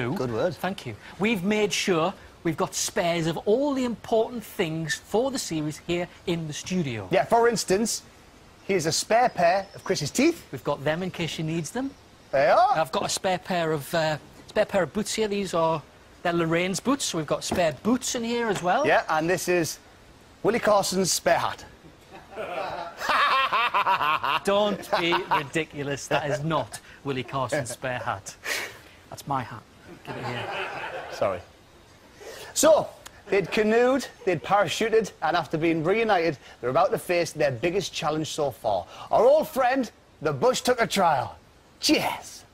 Good word. Thank you. We've made sure we've got spares of all the important things for the series here in the studio. Yeah, for instance, here's a spare pair of Crissy's teeth. We've got them in case she needs them. They are. I've got a spare pair of uh, spare pair of boots here. These are they're Lorraine's boots, so we've got spare boots in here as well. Yeah, and this is Willie Carson's spare hat. Don't be ridiculous. That is not Willie Carson's spare hat. That's my hat. Give it here. Sorry. So, they'd canoed, they'd parachuted, and after being reunited, they're about to face their biggest challenge so far. Our old friend, the Bush Tucker trial. Cheers.